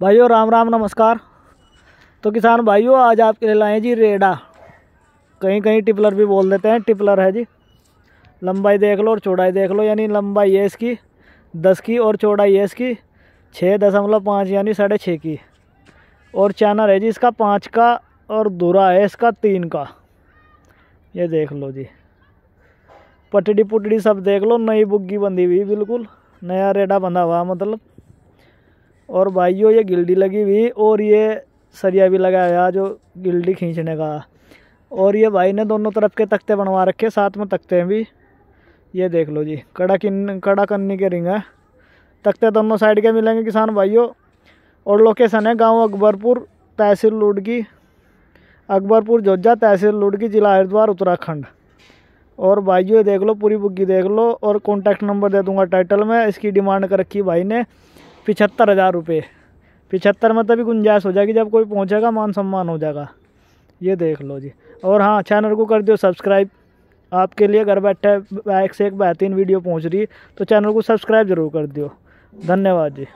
भाइयों, राम राम, नमस्कार। तो किसान भाइयों, आज आपके लिए लाए जी रेडा। कहीं कहीं टिपलर भी बोल देते हैं, टिपलर है जी। लंबाई देख लो और चौड़ाई देख लो, यानी लंबाई है इसकी, दस की और चौड़ाई है इसकी छः दशमलव पाँच, यानी साढ़े छः की। और चैनल है जी इसका पाँच का और दूरा है इसका तीन का। ये देख लो जी। पटड़ी पुटड़ी सब देख लो, नई बुग्गी बंधी हुई, बिल्कुल। नया रेडा बंधा हुआ मतलब। और भाइयों, ये गिल्डी लगी हुई और ये सरिया भी लगाया जो गिल्डी खींचने का। और ये भाई ने दोनों तरफ़ के तख्ते बनवा रखे, साथ में तख्ते हैं भी। ये देख लो जी, कड़ा किन, कड़ा कन्नी के रिंग है। तख्ते दोनों साइड के मिलेंगे किसान भाइयों। और लोकेशन है गाँव अकबरपुर, तहसील लुडकी। अकबरपुर, जोजा, तहसील लुडकी, जिला हरिद्वार, उत्तराखंड। और भाइयों देख लो, पूरी बुग्गी देख लो। और कॉन्टैक्ट नंबर दे दूँगा टाइटल में, इसकी डिमांड कर रखी भाई ने। पिछहत्तर हज़ार रुपये पिछहत्तर में तभी गुंजाइश हो जाएगी जब कोई पहुंचेगा, मान सम्मान हो जाएगा। ये देख लो जी। और हाँ चैनल को कर दियो सब्सक्राइब आपके लिए घर बैठे एक से एक बेहतरीन वीडियो पहुँच रही है तो चैनल को सब्सक्राइब ज़रूर कर दियो। धन्यवाद जी।